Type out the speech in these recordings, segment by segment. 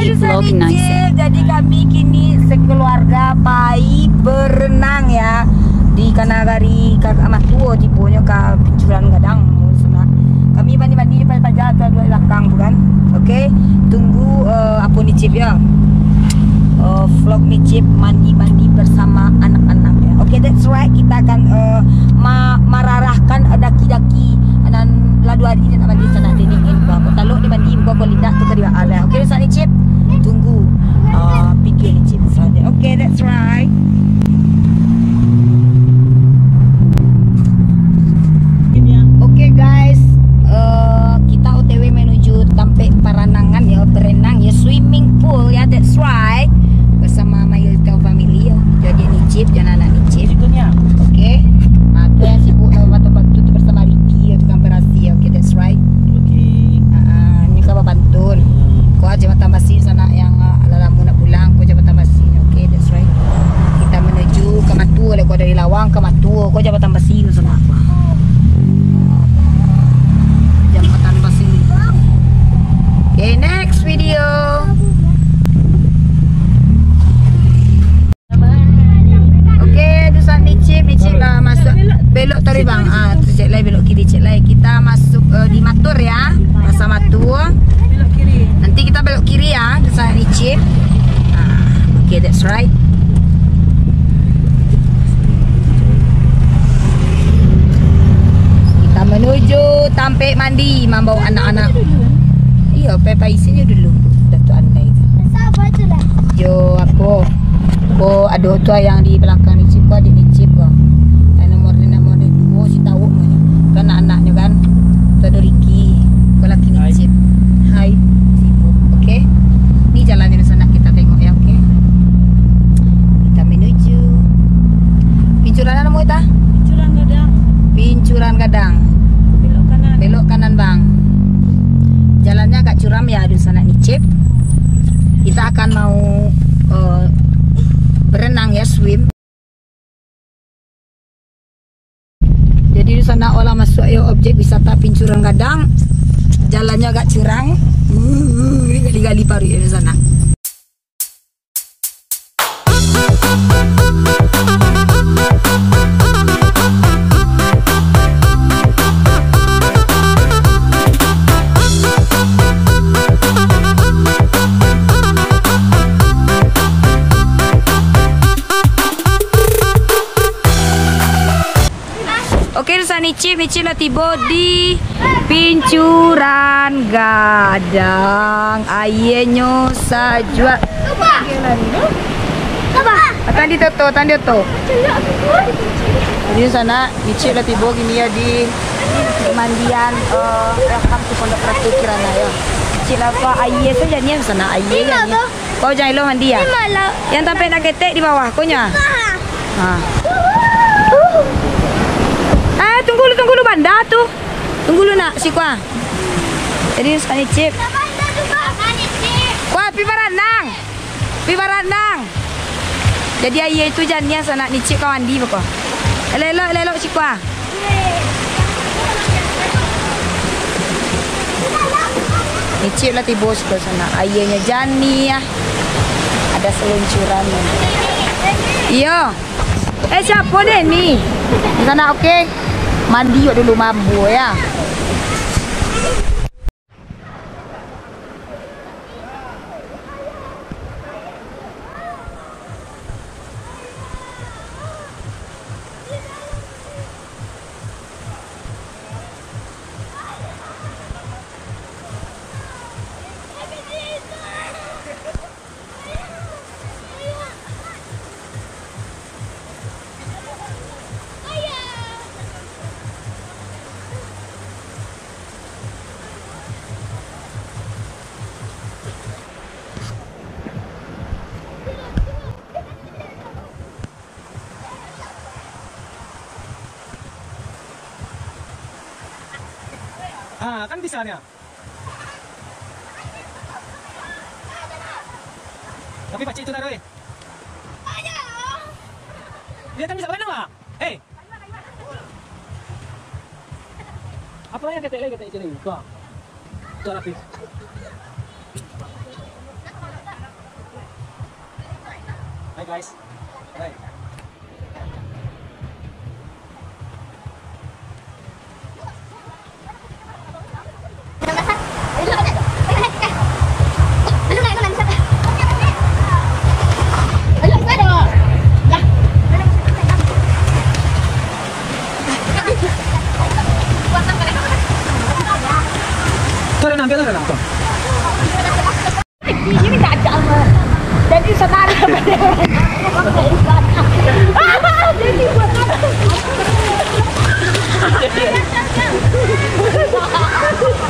Vlog nice. Jadi kami kini sekeluarga pai berenang ya di Kanagari Kak Amat Tua tipunya ke pencuran gadang sana. Kami mandi-mandi di tu dua belakang tu kan. Okey, tunggu uh, apa ni Cip ya. Uh, vlog ni Cip mandi-mandi bersama anak-anak ya. Okey, that's right. Kita akan uh, ma mararahkan daki-daki dan ladu hari ini nak mandi sana dingin ko. Aku taluk ni mandi ko ko lidah ya, masa Matur. Nanti kita belok kiri ya, Dusan Nicip. Ah, okay, that's right. Kita menuju Tampek Mandi membawa anak-anak. Iya, Pepa isinya dulu. Datuk Anda itu. Yo aku. Ko ada tu yang di belakang ni cip ko, adik ni Kita akan mau eh, berenang ya swim. Jadi di sana olah masuk ya objek wisata Pincuran Gadang. Jalannya agak curang. Uh, gali-gali paru ya di sana. Nicip dah tiba di Pincuran Gadang. Airnya sajwa. Tadi toto, tadi toto. Jadi di sana Nicip dah tiba gini ya di pemandian uh, Welcome to Pondok Ratu Kirana ya. Nicip lah apa air tu jadi di sana jadi. Kau jangan lo mandi ya. Yang sampai nak ketek di bawah kau nya. Ha. Eh, tunggu dulu, tunggu dulu banda tu. Nak, si Kuah. Jadi sekali cip. Kuah, pi baranang. Pi baranang. Jadi air itu jangan sana ni cip kau mandi apa? Elok, elok, si Kuah. Ni cip lah tiba ke sana. Airnya jani ya. Ada seluncuran. Iya. Eh siapa deh ni? Di sana okey. Mandi dulu mampu ya. Oh! ah kan bisa nih, tapi pacik itu taruh eh dia kan bisa berenang lah eh apa yang kita lihat kita ini? buka tuh lapis Hai guys. Hai. Jadi senang Jadi buat apa? Tidak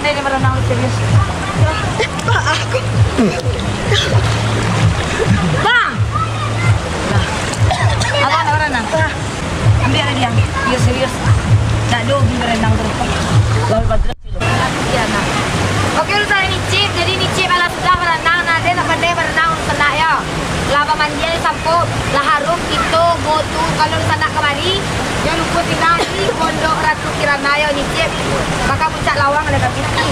pandai dia berenang serius. Pak aku. Bang. Abang nak berenang. Ambil dia dia. Dia serius. Tak dogi berenang terus. Lalu pada dia nak. Okey, lu saya ni cip. Jadi ni cip ala sudah berenang. Nah, dia pandai berenang senang ya. Laba mandian sampo lah kita go to kalau sana kemari yang lupa tinggal di pondok Ratu Kiranaya ni cep maka puncak lawang ada kami kan? nak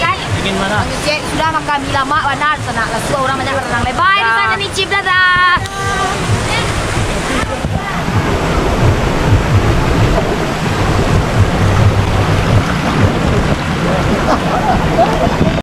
kan? Ingin mana? Cep sudah maka bila lama mana sana lah semua orang banyak orang bye bye di sana ni cep dadah Ha!